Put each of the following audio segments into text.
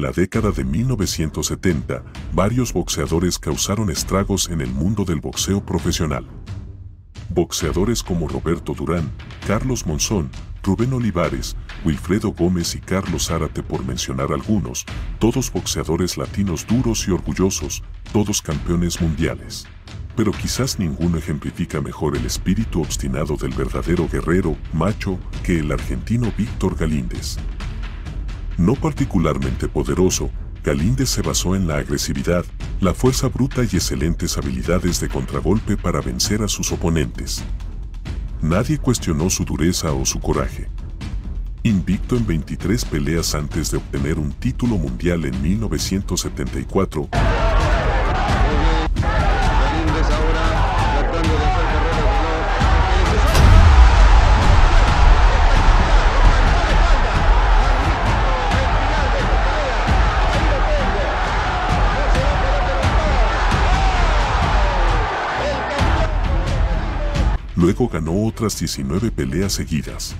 En la década de 1970, varios boxeadores causaron estragos en el mundo del boxeo profesional. Boxeadores como Roberto Durán, Carlos Monzón, Rubén Olivares, Wilfredo Gómez y Carlos Zárate por mencionar algunos, todos boxeadores latinos duros y orgullosos, todos campeones mundiales. Pero quizás ninguno ejemplifica mejor el espíritu obstinado del verdadero guerrero, macho, que el argentino Víctor Galíndez. No particularmente poderoso, Galíndez se basó en la agresividad, la fuerza bruta y excelentes habilidades de contragolpe para vencer a sus oponentes. Nadie cuestionó su dureza o su coraje. Invicto en 23 peleas antes de obtener un título mundial en 1974, Luego ganó otras 19 peleas seguidas.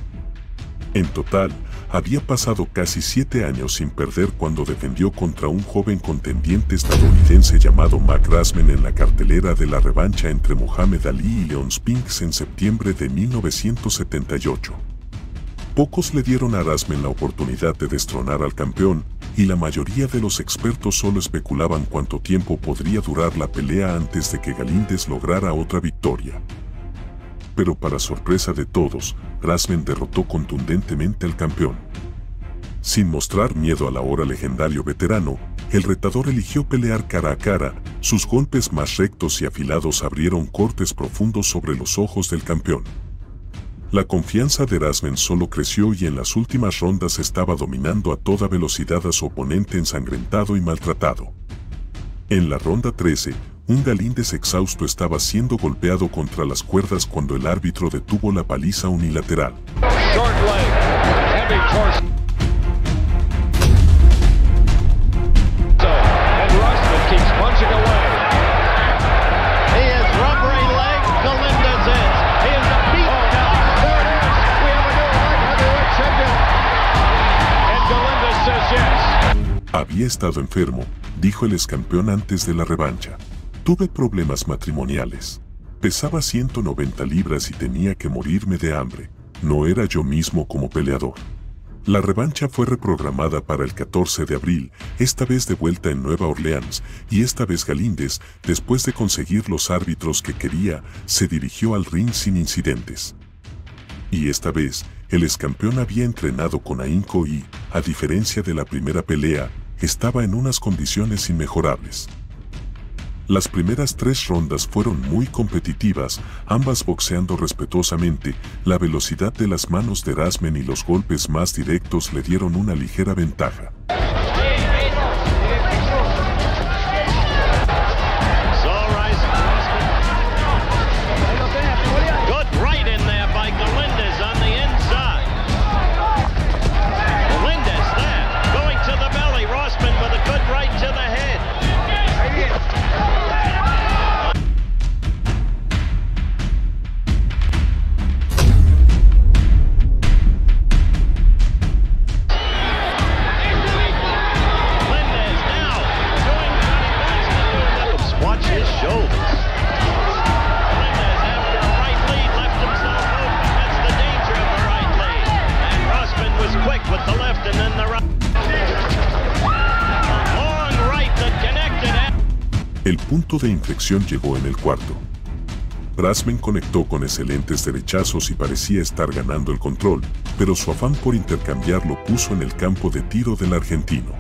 En total, había pasado casi 7 años sin perder cuando defendió contra un joven contendiente estadounidense llamado Mac Rasman en la cartelera de la revancha entre Mohamed Ali y Leon Spinks en septiembre de 1978. Pocos le dieron a Rasman la oportunidad de destronar al campeón, y la mayoría de los expertos solo especulaban cuánto tiempo podría durar la pelea antes de que Galíndez lograra otra victoria pero para sorpresa de todos, Rasman derrotó contundentemente al campeón. Sin mostrar miedo al ahora legendario veterano, el retador eligió pelear cara a cara, sus golpes más rectos y afilados abrieron cortes profundos sobre los ojos del campeón. La confianza de Rasman solo creció y en las últimas rondas estaba dominando a toda velocidad a su oponente ensangrentado y maltratado. En la ronda 13, un Galíndez exhausto estaba siendo golpeado contra las cuerdas cuando el árbitro detuvo la paliza unilateral. Había estado enfermo, dijo el excampeón antes de la revancha. Tuve problemas matrimoniales. Pesaba 190 libras y tenía que morirme de hambre. No era yo mismo como peleador. La revancha fue reprogramada para el 14 de abril, esta vez de vuelta en Nueva Orleans, y esta vez Galíndez, después de conseguir los árbitros que quería, se dirigió al ring sin incidentes. Y esta vez, el excampeón había entrenado con ahínco y, a diferencia de la primera pelea, estaba en unas condiciones inmejorables. Las primeras tres rondas fueron muy competitivas, ambas boxeando respetuosamente, la velocidad de las manos de Rasmen y los golpes más directos le dieron una ligera ventaja. El punto de inflexión llegó en el cuarto. Brasman conectó con excelentes derechazos y parecía estar ganando el control, pero su afán por intercambiar lo puso en el campo de tiro del argentino.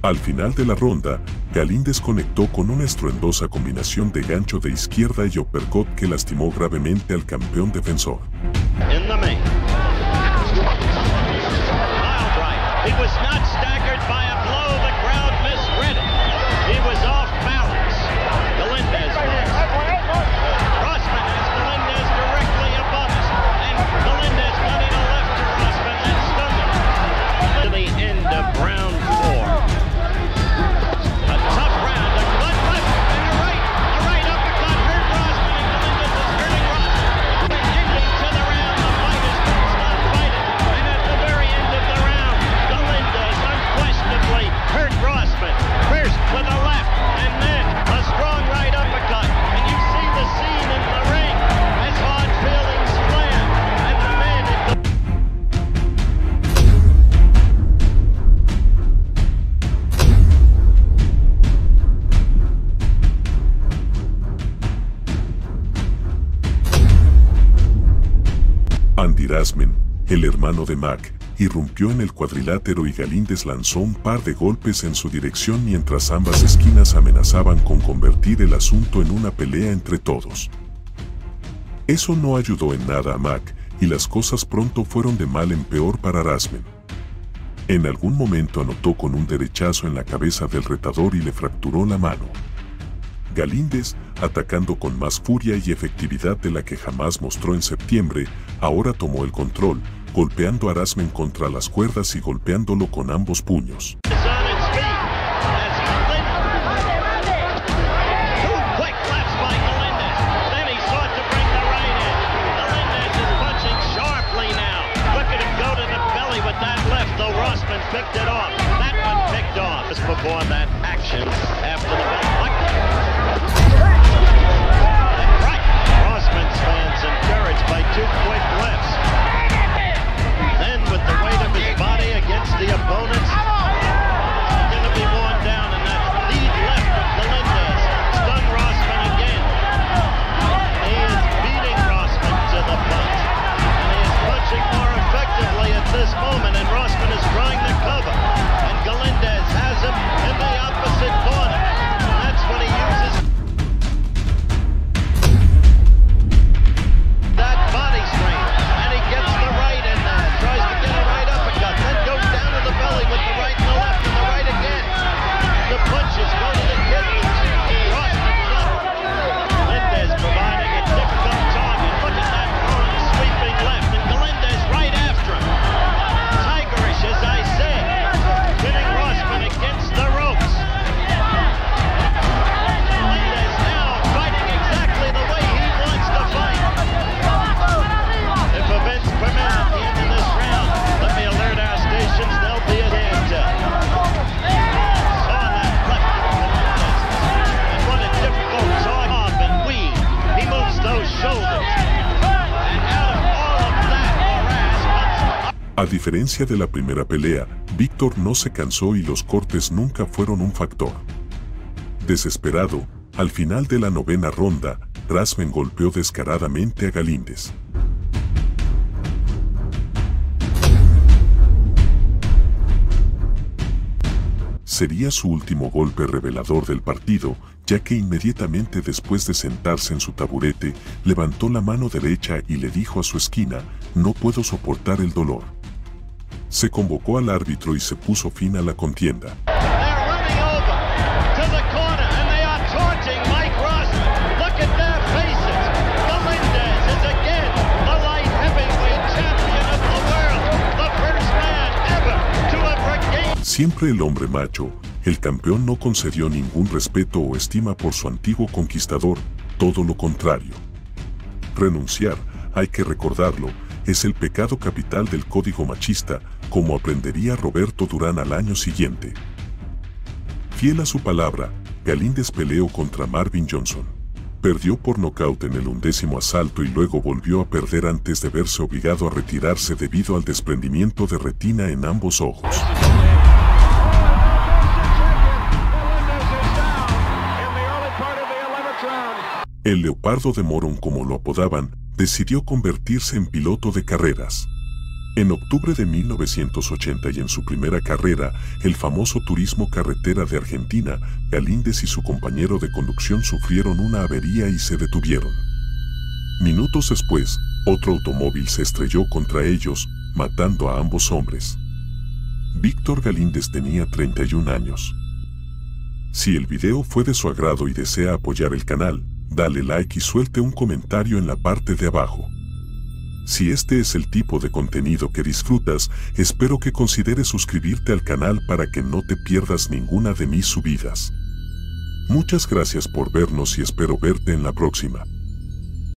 Al final de la ronda, Galíndez conectó con una estruendosa combinación de gancho de izquierda y uppercut que lastimó gravemente al campeón defensor. was not staggered by a Rasman, el hermano de Mac, irrumpió en el cuadrilátero y Galíndez lanzó un par de golpes en su dirección mientras ambas esquinas amenazaban con convertir el asunto en una pelea entre todos. Eso no ayudó en nada a Mac, y las cosas pronto fueron de mal en peor para Rasman. En algún momento anotó con un derechazo en la cabeza del retador y le fracturó la mano. Galíndez, atacando con más furia y efectividad de la que jamás mostró en septiembre, ahora tomó el control, golpeando a Rasman contra las cuerdas y golpeándolo con ambos puños. picked it off. That one off. Before that action after the by two quick blitz. A diferencia de la primera pelea, Víctor no se cansó y los cortes nunca fueron un factor. Desesperado, al final de la novena ronda, Rasman golpeó descaradamente a Galíndez. Sería su último golpe revelador del partido, ya que inmediatamente después de sentarse en su taburete, levantó la mano derecha y le dijo a su esquina, no puedo soportar el dolor. Se convocó al árbitro y se puso fin a la contienda. Siempre el hombre macho, el campeón no concedió ningún respeto o estima por su antiguo conquistador, todo lo contrario. Renunciar, hay que recordarlo, es el pecado capital del código machista, como aprendería Roberto Durán al año siguiente. Fiel a su palabra, Galíndez peleó contra Marvin Johnson. Perdió por nocaut en el undécimo asalto y luego volvió a perder antes de verse obligado a retirarse debido al desprendimiento de retina en ambos ojos. El leopardo de Moron, como lo apodaban, decidió convertirse en piloto de carreras. En octubre de 1980 y en su primera carrera, el famoso turismo carretera de Argentina, Galíndez y su compañero de conducción sufrieron una avería y se detuvieron. Minutos después, otro automóvil se estrelló contra ellos, matando a ambos hombres. Víctor Galíndez tenía 31 años. Si el video fue de su agrado y desea apoyar el canal, dale like y suelte un comentario en la parte de abajo. Si este es el tipo de contenido que disfrutas, espero que consideres suscribirte al canal para que no te pierdas ninguna de mis subidas. Muchas gracias por vernos y espero verte en la próxima.